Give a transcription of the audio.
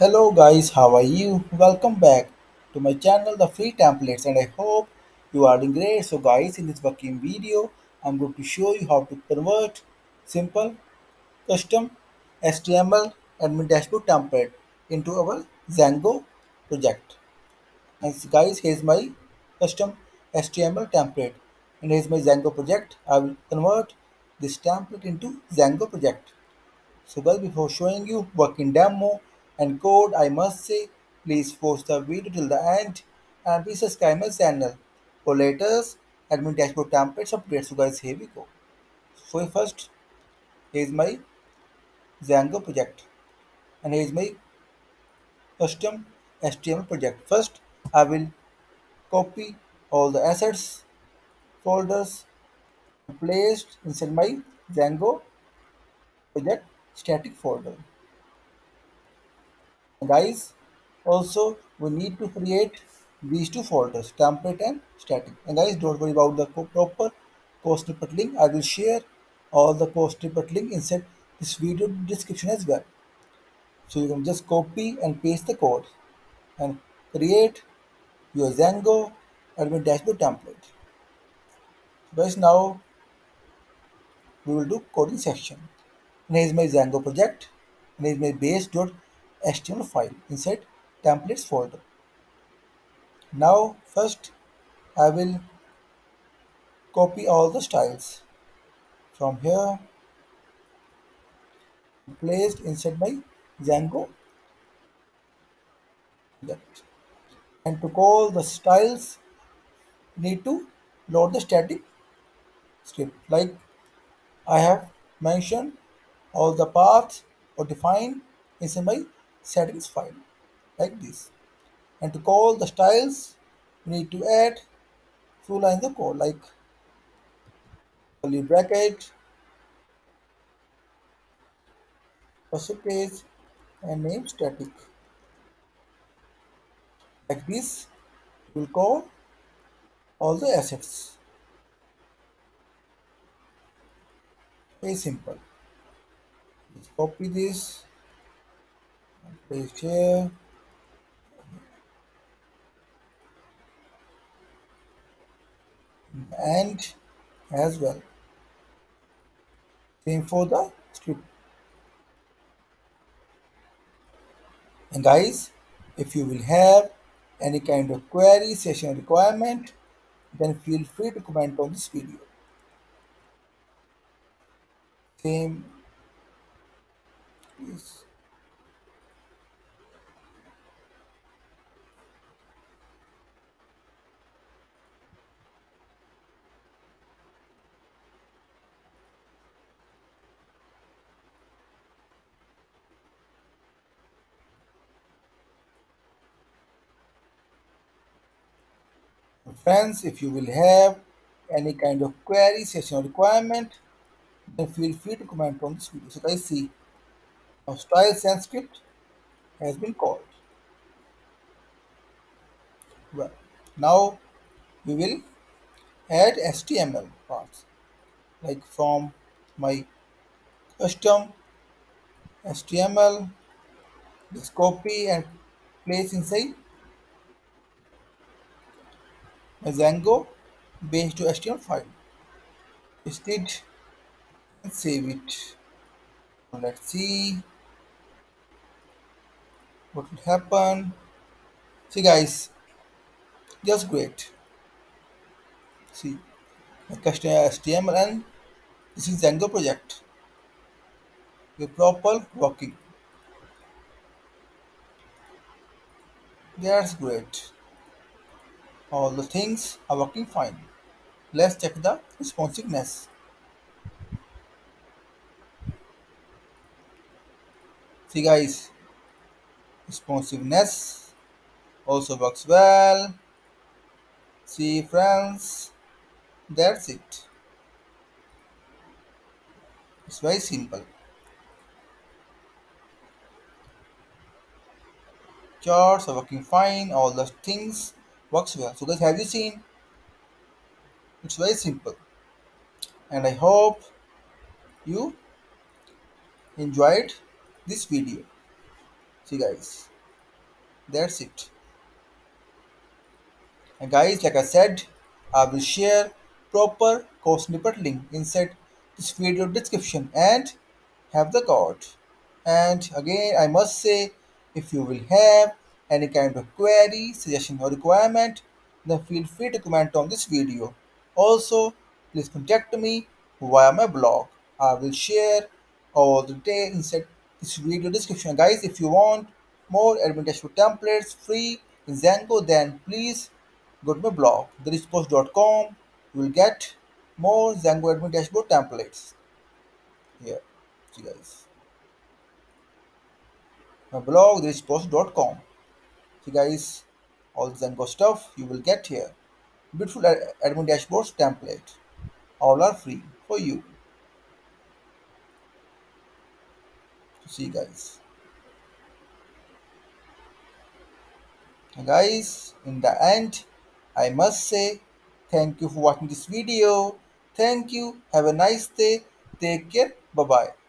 Hello guys, how are you? Welcome back to my channel The Free Templates and I hope you are doing great. So guys, in this working video, I'm going to show you how to convert simple custom HTML admin dashboard template into our Django project. And guys, here's my custom HTML template and here's my Django project. I will convert this template into Django project. So guys, before showing you working demo and code, I must say, please watch the video till the end and please subscribe my channel for latest admin dashboard templates updates. So guys, here we go. So first, here's my Django project and here's my custom HTML project. First, I will copy all the assets folders placed inside my Django project static folder. Guys, also we need to create these two folders, template and static. And guys, don't worry about the proper code snippet link. I will share all the code snippet link inside this video description as well. So you can just copy and paste the code and create your Django admin dashboard template. Guys, now we will do coding section. And here's my Django project. And here's my base.html file inside templates folder. Now first I will copy all the styles from here placed inside my Django. And to call the styles need to load the static script like I have mentioned all the paths or define inside my settings file like this. And to call the styles we need to add few lines of code like curly bracket percentage and name static. Like this we'll call all the assets. Very simple. Let's copy this paste. And as well. Same for the script. And guys, if you will have any kind of query, session requirement, then feel free to comment on this video. Same. Friends, if you will have any kind of query, session requirement, then feel free to comment on this video. So guys, see, now style and script has been called. Well, now we will add HTML parts like from my custom HTML just copy and place inside my Django base to HTML file. And save it. Let's see what will happen. See guys, just great. See, my custom HTML and this is Django project with proper working. That's great. All the things are working fine. Let's check the responsiveness. See guys, responsiveness also works well. See friends, that's it. It's very simple. Charts are working fine, all the things works well. So guys, have you seen? It's very simple. And I hope you enjoyed this video see guys that's it and guys like i said i will share proper code snippet link inside this video description and have the code and again i must say if you will have any kind of query suggestion or requirement then feel free to comment on this video. Also please contact me via my blog. I will share all the details inside this video description. Guys if you want more admin dashboard templates free in Django then please go to my blog therichpost.com you will get more Django admin dashboard templates. Here see guys. My blog therichpost.com see guys all Django stuff you will get here. Beautiful admin dashboards template. All are free for you. See guys. Guys in the end i must say thank you for watching this video. Thank you. Have a nice day. Take care. Bye bye